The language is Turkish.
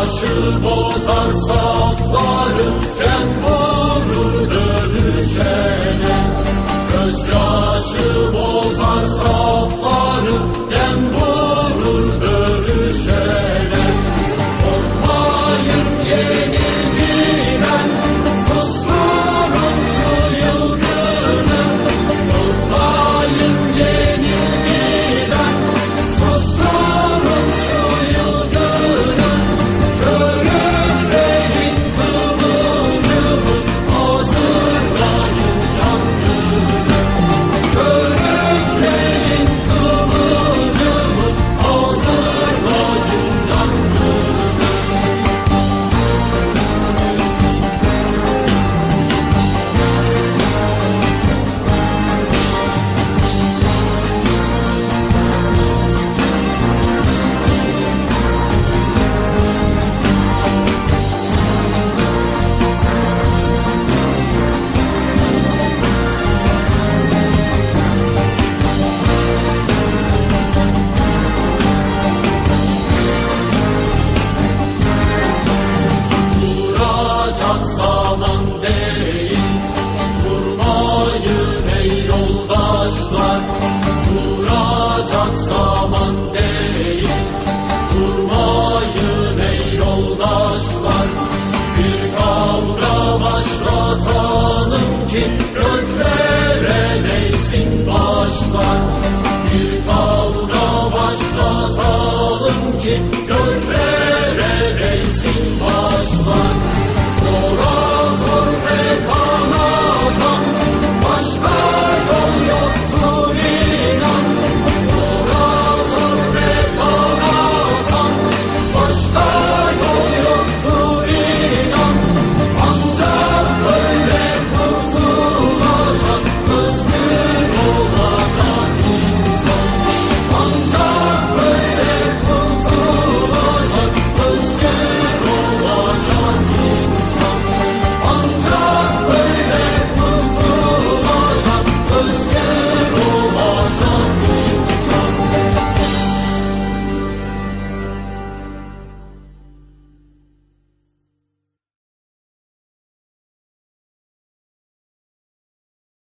Savaşı bozar saflarım